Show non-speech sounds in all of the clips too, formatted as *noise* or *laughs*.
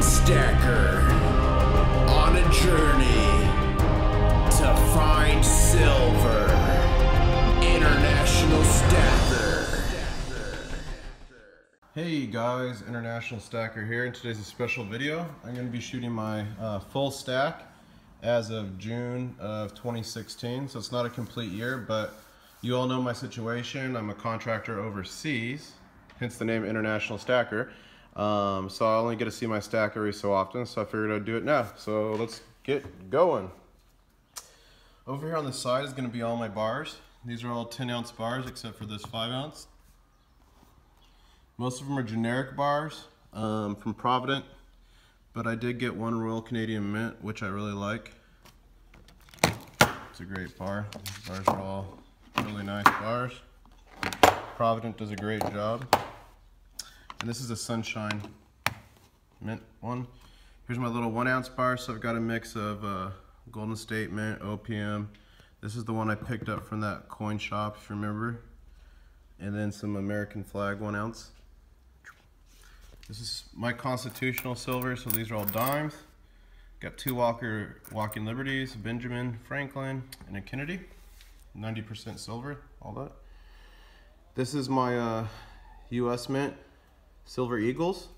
John Stacker on a journey to find silver. International Stacker. Hey guys, International Stacker here. In today's a special video. I'm going to be shooting my uh, full stack as of June of 2016. So it's not a complete year, but you all know my situation. I'm a contractor overseas, hence the name International Stacker. Um, so I only get to see my stack every so often, so I figured I'd do it now. So let's get going. Over here on the side is going to be all my bars. These are all 10 ounce bars except for this 5 ounce. Most of them are generic bars um, from Provident, but I did get one Royal Canadian Mint, which I really like. It's a great bar. These bars are all really nice bars. Provident does a great job. And this is a Sunshine Mint one. Here's my little one ounce bar. So I've got a mix of uh, Golden State Mint, OPM. This is the one I picked up from that coin shop, if you remember. And then some American flag one ounce. This is my constitutional silver, so these are all dimes. Got two Walker Walking Liberties, Benjamin Franklin, and a Kennedy. 90% silver, all that. This is my uh, US Mint Silver Eagles.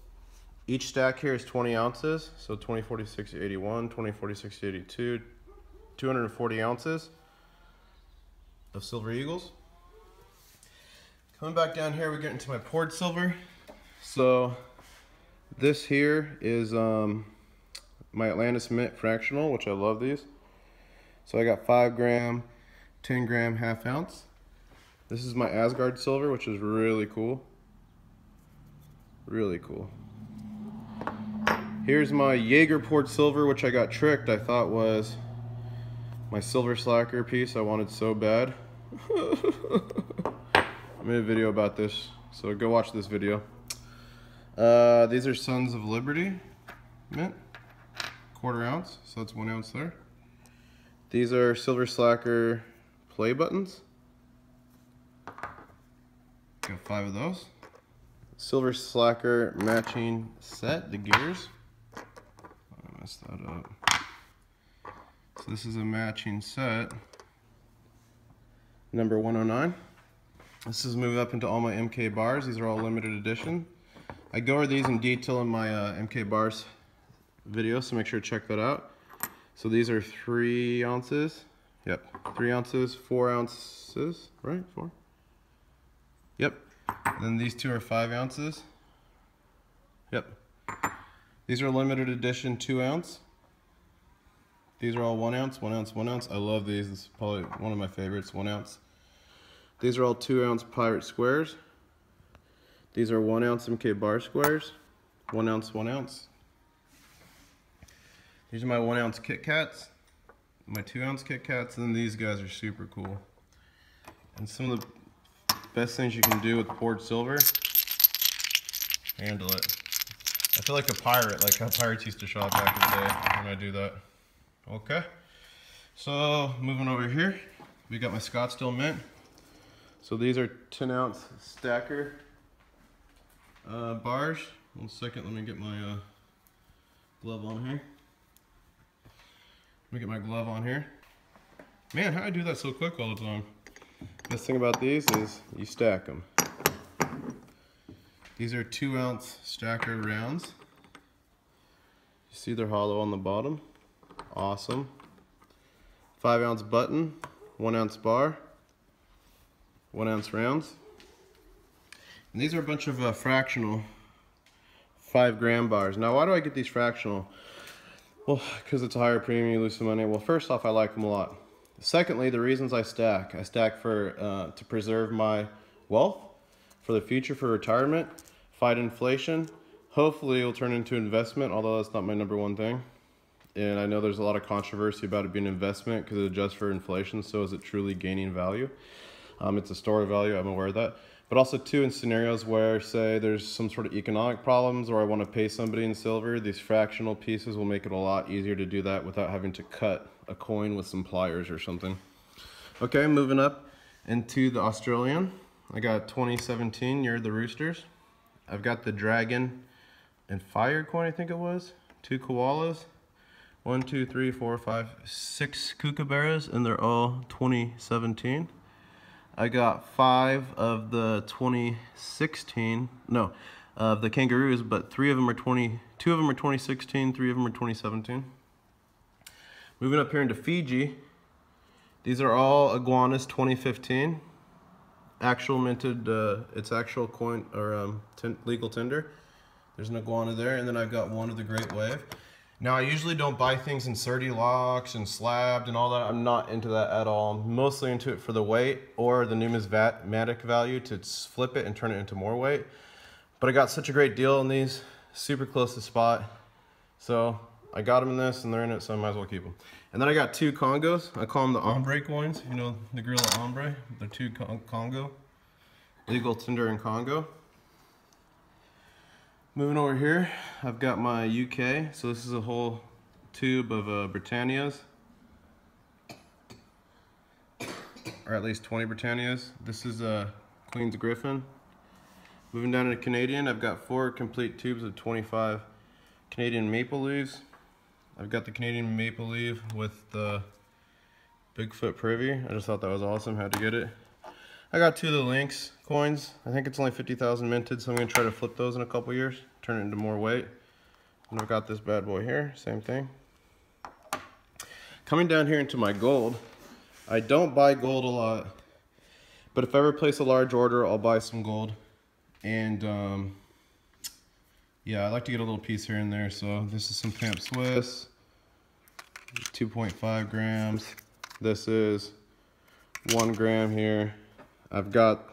Each stack here is 20 ounces, so 20, 40, 60, 81, 20, 40, 60, 82, 240 ounces of Silver Eagles. Coming back down here, we get into my poured silver. So this here is um, my Atlantis Mint Fractional, which I love these. So I got five gram, 10 gram, half ounce. This is my Asgard silver, which is really cool. Really cool. Here's my Yeager poured silver, which I got tricked. I thought was my silver slacker piece I wanted so bad. *laughs* I made a video about this, so go watch this video. Uh, these are Sons of Liberty mint, quarter ounce, so that's one ounce there. These are Silver Slacker play buttons. Got five of those. Silver Slacker matching set, the gears. I messed that up. So this is a matching set. Number 109. This is moved up into all my MK Barz. These are all limited edition. I go over these in detail in my uh, MK Barz video, so make sure to check that out. So these are three ounces. Yep, three ounces, four ounces, right? Four? Yep. Then these two are five ounces. Yep. These are limited edition two ounce. These are all one ounce, one ounce, one ounce. I love these. This is probably one of my favorites, one ounce. These are all two ounce pirate squares. These are one ounce MK bar squares. One ounce, one ounce. These are my one ounce Kit Kats. My two ounce Kit Kats. And then these guys are super cool. And some of the best things you can do with poured silver, handle it. I feel like a pirate, like how pirates used to shop back in the day when I do that. Okay. So moving over here, we got my Scottsdale Mint. So these are 10 ounce stacker uh, bars. One second, let me get my uh, glove on here. Let me get my glove on here. Man, how do I do that so quick all the time? Best thing about these is you stack them. These are two ounce stacker rounds. You see they're hollow on the bottom. Awesome. Five ounce button, one ounce bar, one ounce rounds. And these are a bunch of uh, fractional five gram bars. Now, why do I get these fractional? Well, because it's a higher premium, you lose some money. Well, first off, I like them a lot. Secondly, the reasons I stack. I stack for uh, to preserve my wealth for the future, for retirement, fight inflation. Hopefully, it'll turn into investment, although that's not my number one thing. And I know there's a lot of controversy about it being investment because it adjusts for inflation. So is it truly gaining value? Um, it's a store of value. I'm aware of that. But also too in scenarios where say there's some sort of economic problems or I want to pay somebody in silver, these fractional pieces will make it a lot easier to do that without having to cut a coin with some pliers or something. Okay, moving up into the Australian. I got 2017 You're the Roosters. I've got the Dragon and fire coin, I think it was. Two koalas. One, two, three, four, five, six kookaburras, and they're all 2017. I got five of the 2016, no, of the kangaroos, but three of them are 20, two of them are 2016, three of them are 2017. Moving up here into Fiji, these are all iguanas 2015. Actual minted, uh, it's actual coin or um, legal tender. There's an iguana there, and then I've got one of the Great Wave. Now, I usually don't buy things in Certi-Locks and slabbed and all that. I'm not into that at all. I'm mostly into it for the weight or the numismatic value to flip it and turn it into more weight. But I got such a great deal on these, super close to spot. So I got them in this and they're in it, so I might as well keep them. And then I got two Congos. I call them the ombre coins. You know, the Gorilla Ombre. They're two Congo. Legal Tender and Congo. Moving over here, I've got my UK. So this is a whole tube of uh, Britannias. Or at least 20 Britannias. This is a uh, Queen's Griffin. Moving down to Canadian, I've got four complete tubes of 25 Canadian maple leaves. I've got the Canadian maple leaf with the Bigfoot Privy. I just thought that was awesome, had to get it. I got two of the Lynx coins. I think it's only 50,000 minted, so I'm gonna try to flip those in a couple years, turn it into more weight. And I've got this bad boy here, same thing. Coming down here into my gold, I don't buy gold a lot, but if I ever place a large order, I'll buy some gold. And um, yeah, I like to get a little piece here and there. So this is some PAMP Suisse, 2.5 grams. This is one gram here. I've got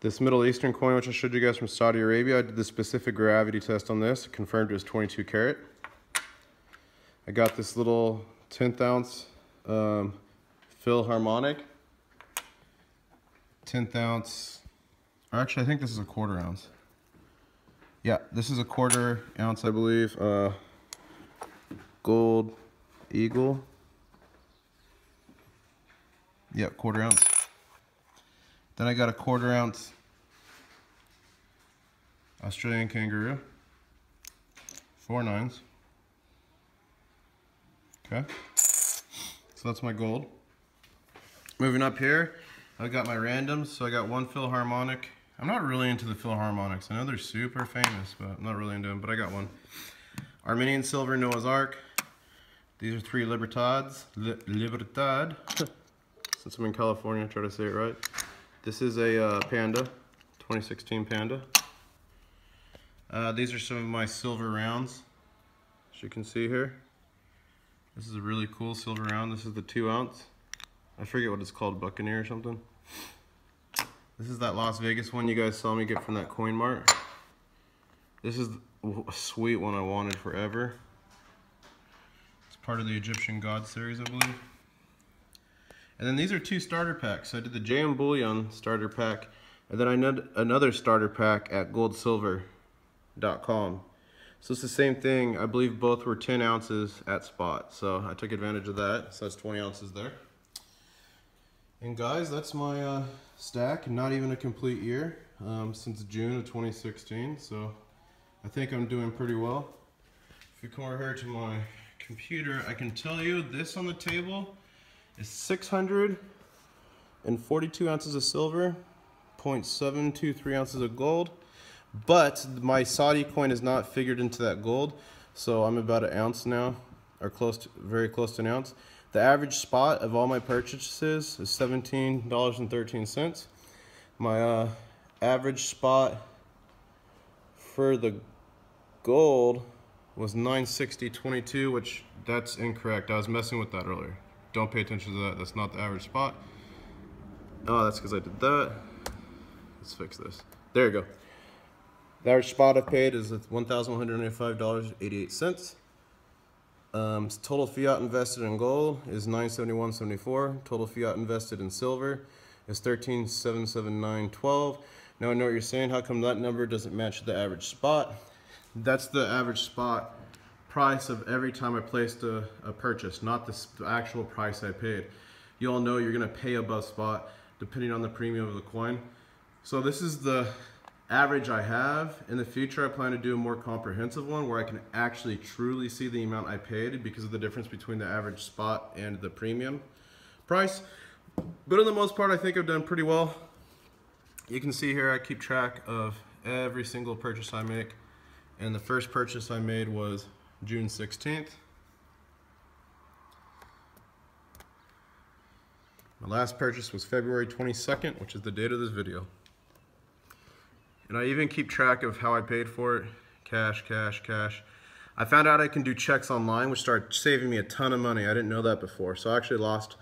this Middle Eastern coin, which I showed you guys from Saudi Arabia. I did the specific gravity test on this, confirmed it was 22 karat. I got this little 10th ounce um, Philharmonic. 10th ounce, or actually I think this is a quarter ounce. Yeah, this is a quarter ounce, I believe. Uh, gold eagle. Yeah, quarter ounce. Then I got a quarter ounce Australian kangaroo. Four nines. Okay. So that's my gold. Moving up here, I've got my randoms. So I got one Philharmonic. I'm not really into the Philharmonics. I know they're super famous, but I'm not really into them, but I got one. Armenian Silver Noah's Ark. These are three Libertads. Li Libertad. *laughs* Since I'm in California, I try to say it right. This is a uh, Panda, 2016 Panda. Uh, these are some of my silver rounds, as you can see here. This is a really cool silver round. This is the two ounce. I forget what it's called, Buccaneer or something. This is that Las Vegas one you guys saw me get from that coin mart. This is a sweet one I wanted forever. It's part of the Egyptian God series, I believe. And then these are two starter packs. So I did the JM Bullion starter pack, and then I did another starter pack at goldsilver.com. So it's the same thing. I believe both were 10 ounces at spot. So I took advantage of that. So that's 20 ounces there. And guys, that's my uh, stack. Not even a complete year um, since June of 2016. So I think I'm doing pretty well. If you come over here to my computer, I can tell you this on the table is 642 ounces of silver, 0.723 ounces of gold. But my Saudi coin is not figured into that gold, so I'm about an ounce now, or close to, very close to an ounce. The average spot of all my purchases is $17.13. My uh, average spot for the gold was 960.22, which that's incorrect. I was messing with that earlier. Don't pay attention to that. That's not the average spot. Oh, that's because I did that. Let's fix this. There you go. The average spot I've paid is $1,195.88. Um, total fiat invested in gold is 971.74. Total fiat invested in silver is 13,779.12. Now I know what you're saying. How come that number doesn't match the average spot? That's the average spot price of every time I placed a, a purchase, not the, actual price I paid. You all know you're gonna pay above spot depending on the premium of the coin. So this is the average I have. In the future, I plan to do a more comprehensive one where I can actually truly see the amount I paid because of the difference between the average spot and the premium price. But on the most part, I think I've done pretty well. You can see here I keep track of every single purchase I make. And the first purchase I made was June 16th. My last purchase was February 22nd, which is the date of this video. And I even keep track of how I paid for it. Cash, cash, cash. I found out I can do checks online, which started saving me a ton of money. I didn't know that before. So I actually lost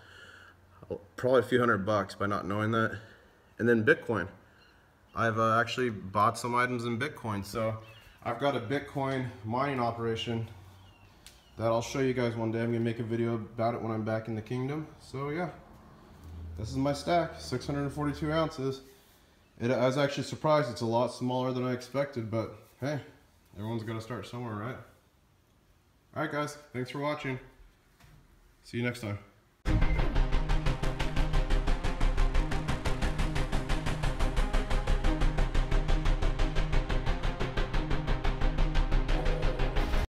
probably a few hundred bucks by not knowing that. And then Bitcoin. I've uh, actually bought some items in Bitcoin. So I've got a Bitcoin mining operation that I'll show you guys one day. I'm gonna make a video about it when I'm back in the kingdom. So yeah, this is my stack, 642 ounces. It, I was actually surprised it's a lot smaller than I expected, but hey, everyone's gotta start somewhere, right? Alright guys, thanks for watching. See you next time.